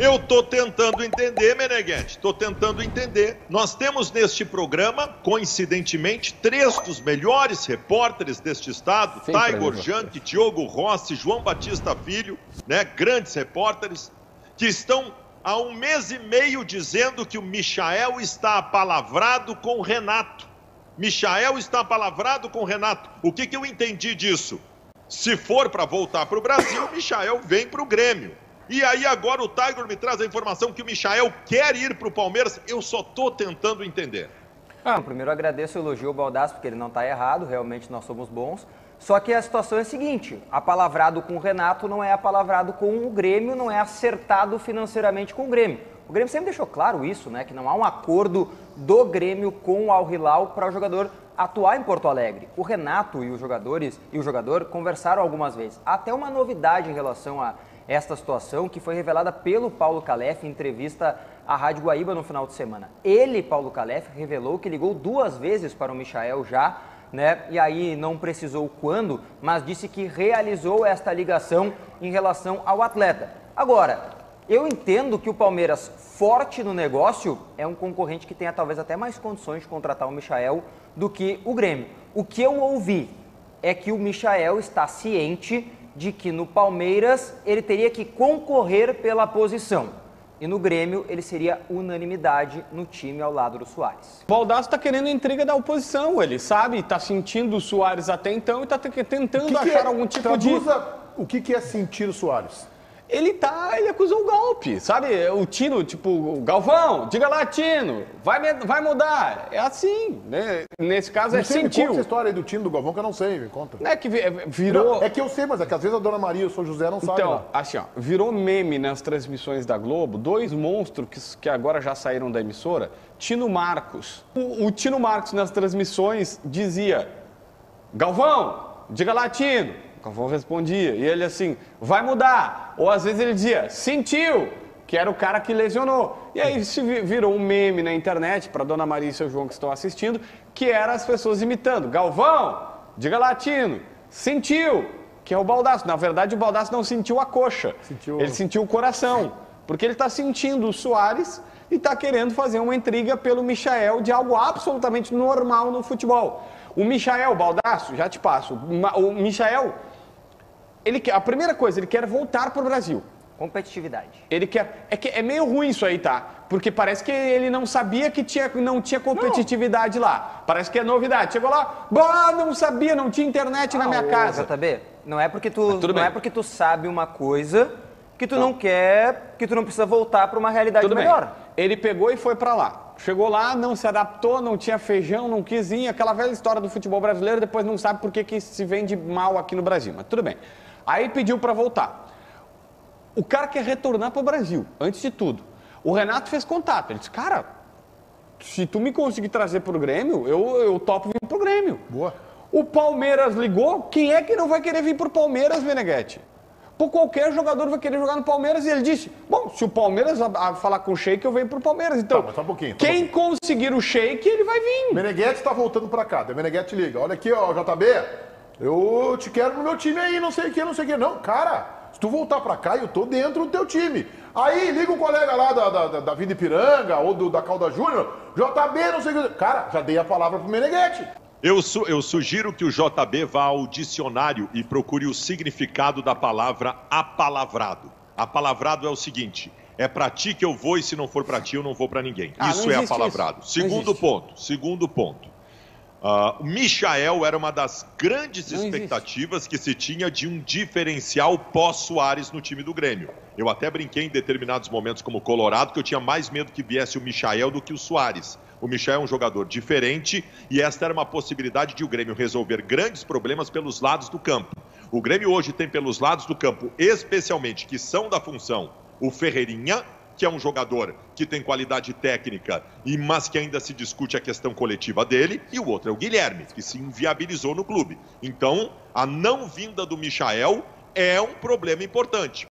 Eu tô tentando entender, Meneghete, tô tentando entender. Nós temos neste programa, coincidentemente, três dos melhores repórteres deste estado, Tiger Junk, Diogo Rossi, João Batista Filho, né, grandes repórteres, que estão há um mês e meio dizendo que o Michael está apalavrado com o Renato. Michael está apalavrado com o Renato. O que, que eu entendi disso? Se for para voltar para o Brasil, Michael vem para o Grêmio. E aí agora o Tiger me traz a informação que o Michael quer ir para o Palmeiras. Eu só estou tentando entender. Ah, primeiro agradeço o elogio ao Baldasso, porque ele não está errado, realmente nós somos bons. Só que a situação é a seguinte: apalavrado com o Renato não é apalavrado com o Grêmio, não é acertado financeiramente com o Grêmio. O Grêmio sempre deixou claro isso, né? Que não há um acordo do Grêmio com o Al Hilal para o jogador atuar em Porto Alegre. O Renato e os jogadores e o jogador conversaram algumas vezes. Até uma novidade em relação a esta situação que foi revelada pelo Paulo Calef em entrevista à Rádio Guaíba no final de semana. Ele, Paulo Calef, revelou que ligou duas vezes para o Michael já, né? E aí não precisou quando, mas disse que realizou esta ligação em relação ao atleta. Agora, eu entendo que o Palmeiras, forte no negócio, é um concorrente que tenha talvez até mais condições de contratar o Michael do que o Grêmio. O que eu ouvi é que o Michael está ciente de que no Palmeiras ele teria que concorrer pela posição. E no Grêmio ele seria unanimidade no time ao lado do Soares. O Baldasso está querendo intriga da oposição, ele sabe, está sentindo o Soares até então e está tentando que que achar é? algum tipo Traduza de. O que, que é sentir o Soares? Ele tá, ele acusou o golpe, sabe? O Tino, tipo, Galvão, diga lá, Tino, vai, vai mudar. É assim, né? Nesse caso não é sei, sentiu. Me conta essa história aí do Tino do Galvão que eu não sei, me conta. É que virou... Não, é que eu sei, mas é que às vezes a Dona Maria e o São José não sabem. Então, assim, ó, virou meme nas transmissões da Globo, dois monstros que, que agora já saíram da emissora, Tino Marcos. O, o Tino Marcos nas transmissões dizia, Galvão, diga lá, Tino, o Galvão respondia. E ele assim, vai mudar. Ou às vezes ele dizia, sentiu, que era o cara que lesionou. E aí se virou um meme na internet, para Dona Maria e seu João que estão assistindo, que era as pessoas imitando. Galvão, diga latino, sentiu, que é o baldaço. Na verdade, o baldaço não sentiu a coxa, sentiu... ele sentiu o coração. Porque ele está sentindo o Soares e está querendo fazer uma intriga pelo Michael de algo absolutamente normal no futebol. O Michael Baldasso, já te passo, o Michael ele quer, a primeira coisa, ele quer voltar para o Brasil. Competitividade. Ele quer. É, que, é meio ruim isso aí, tá? Porque parece que ele não sabia que tinha, não tinha competitividade não. lá. Parece que é novidade. Chegou lá, bah, não sabia, não tinha internet ah, na minha casa. JB, não é porque tu, não bem. é porque tu sabe uma coisa que tu não, não quer, que tu não precisa voltar para uma realidade tudo melhor. Bem. Ele pegou e foi para lá. Chegou lá, não se adaptou, não tinha feijão, não quis ir. Aquela velha história do futebol brasileiro, depois não sabe por que, que se vende mal aqui no Brasil. Mas tudo bem. Aí pediu para voltar. O cara quer retornar para o Brasil, antes de tudo. O Renato fez contato. Ele disse, cara, se tu me conseguir trazer para o Grêmio, eu, eu topo vir para o Grêmio. Boa. O Palmeiras ligou, quem é que não vai querer vir para o Palmeiras, Meneghete? Por qualquer jogador vai querer jogar no Palmeiras e ele disse: Bom, se o Palmeiras falar com o Sheik, eu venho pro Palmeiras. Então, tá, um pouquinho, tá quem um conseguir o Sheik, ele vai vir. Meneghete está voltando para cá. O Meneghete liga: Olha aqui, ó, JB, eu te quero no meu time aí, não sei o que, não sei o que. Não, cara, se tu voltar pra cá, eu tô dentro do teu time. Aí liga um colega lá da, da, da Vida Ipiranga ou do, da Calda Júnior, JB, não sei o que. Cara, já dei a palavra pro Meneghete. Eu, su eu sugiro que o JB vá ao dicionário e procure o significado da palavra apalavrado. Apalavrado é o seguinte: é para ti que eu vou e se não for para ti eu não vou para ninguém. Ah, isso é apalavrado. Isso. Segundo ponto, segundo ponto. Uh, o Michael era uma das grandes Não expectativas existe. que se tinha de um diferencial pós-Soares no time do Grêmio. Eu até brinquei em determinados momentos como Colorado que eu tinha mais medo que viesse o Michael do que o Soares. O Michael é um jogador diferente e esta era uma possibilidade de o Grêmio resolver grandes problemas pelos lados do campo. O Grêmio hoje tem pelos lados do campo, especialmente que são da função, o Ferreirinha, que é um jogador que tem qualidade técnica, e mas que ainda se discute a questão coletiva dele, e o outro é o Guilherme, que se inviabilizou no clube. Então, a não vinda do Michael é um problema importante.